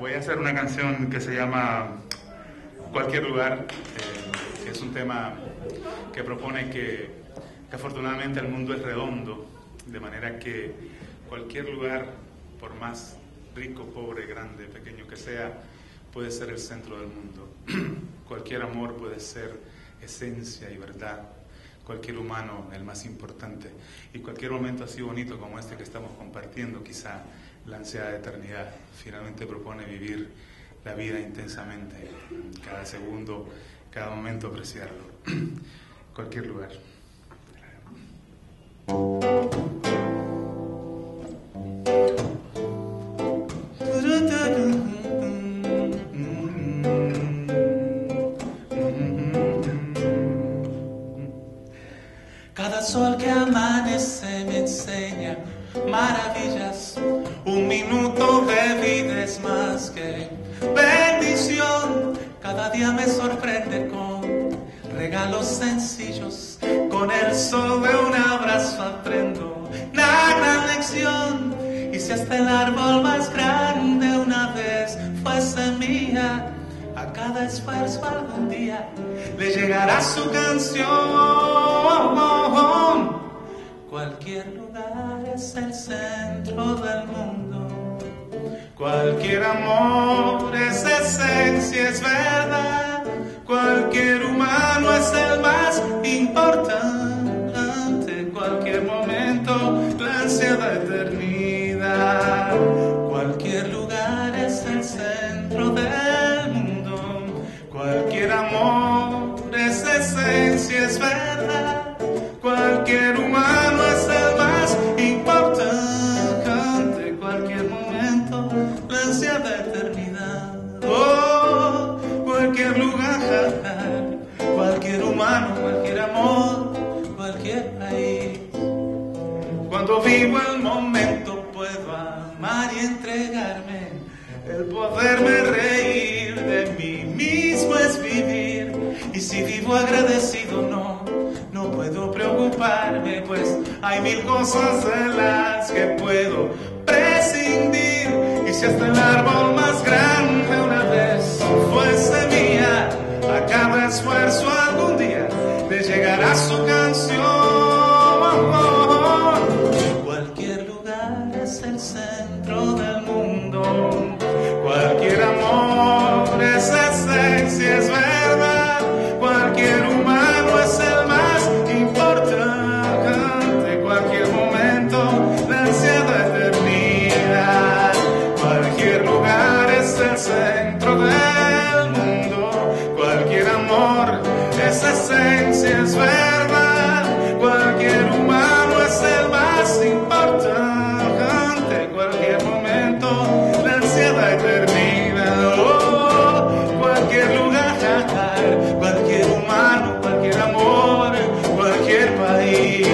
Voy a, hacer una canción que se llama Cualquier lugar, eh, que es un tema que propone que, que afortunadamente el mundo es redondo, de manera que cualquier lugar, por más rico, pobre, grande, pequeño que sea, puede ser el centro del mundo. cualquier amor puede ser esencia y verdad. Cualquier humano, el más importante. Y cualquier momento así bonito como este que estamos compartiendo, quizá la ansiedad de eternidad, finalmente propone vivir la vida intensamente, cada segundo, cada momento apreciarlo. cualquier lugar. Cada sol que amanece me enseña maravillas. Un minuto de vida es más que bendición. Cada día me sorprende con regalos sencillos. Con el sol de un abrazo aprendo una gran lección. Y si hasta el árbol más grande una vez fuese mía, a cada esfuerzo algún día le llegará su canción. Cualquier lugar es el centro del mundo. Cualquier amor es esencia, es verdad. Cualquier humano es el más importante. Cualquier momento, la ansiedad eternidad. Cualquier lugar es el centro del cualquier humano, cualquier amor, cualquier país. Cuando vivo el momento puedo amar y entregarme. El poderme reír de mí mismo es vivir. Y si vivo agradecido no, no puedo preocuparme, pues hay mil cosas de las que puedo prescindir. Y si hasta el árbol más grande una vez fuese esfuerzo algún día le llegará su canción. es esencia, es verdad. Cualquier humano es el más importante. Cualquier momento la ansiedad termina. Oh, cualquier lugar, cualquier humano, cualquier amor, cualquier país.